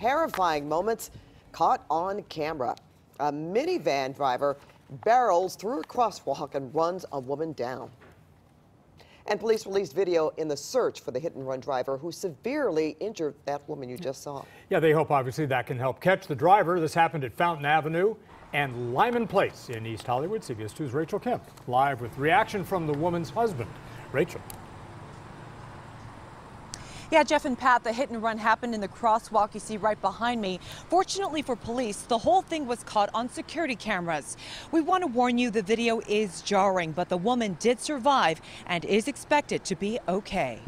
terrifying moments caught on camera. A minivan driver barrels through a crosswalk and runs a woman down. And police released video in the search for the hit and run driver who severely injured that woman you just saw. Yeah, they hope obviously that can help catch the driver. This happened at Fountain Avenue and Lyman Place in East Hollywood. CBS 2's Rachel Kim live with reaction from the woman's husband. Rachel. Yeah, Jeff and Pat, the hit and run happened in the crosswalk you see right behind me. Fortunately for police, the whole thing was caught on security cameras. We want to warn you the video is jarring, but the woman did survive and is expected to be okay.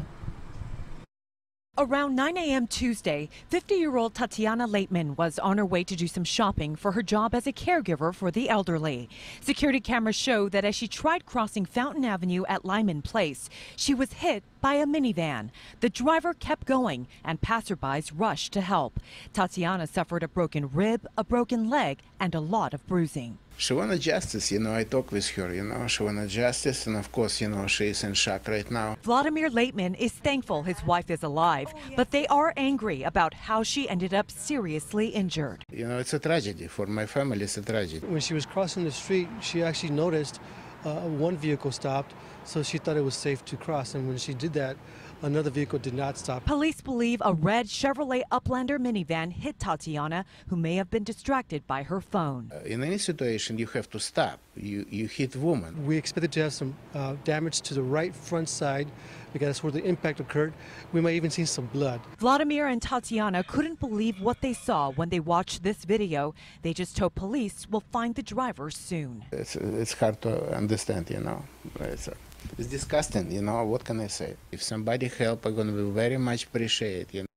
Around 9 a.m. Tuesday, 50 year old Tatiana Laitman was on her way to do some shopping for her job as a caregiver for the elderly. Security cameras show that as she tried crossing Fountain Avenue at Lyman Place, she was hit by a minivan. The driver kept going and passerbys rushed to help. Tatiana suffered a broken rib, a broken leg, and a lot of bruising. She wanted justice, you know. I talked with her, you know. She wanted justice, and of course, you know, she is in shock right now. Vladimir Laitman is thankful his wife is alive, but they are angry about how she ended up seriously injured. You know, it's a tragedy for my family. It's a tragedy. When she was crossing the street, she actually noticed uh, one vehicle stopped, so she thought it was safe to cross. And when she did that, another vehicle did not stop. Police believe a red Chevrolet Uplander minivan hit Tatiana, who may have been distracted by her phone. Uh, in any situation, you have to stop. You, you hit woman. We expected to have some uh, damage to the right front side because that's where the impact occurred. We might even see some blood. Vladimir and Tatiana couldn't believe what they saw when they watched this video. They just hope police will find the driver soon. It's, it's hard to understand, you know. It's, it's disgusting, you know. What can I say? If somebody help, I'm going to be very much appreciate, you know.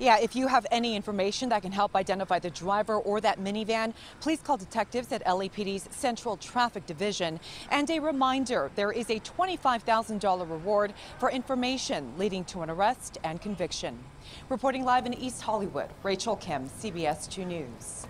Yeah, if you have any information that can help identify the driver or that minivan, please call detectives at LAPD's Central Traffic Division. And a reminder, there is a $25,000 reward for information leading to an arrest and conviction. Reporting live in East Hollywood, Rachel Kim, CBS 2 News.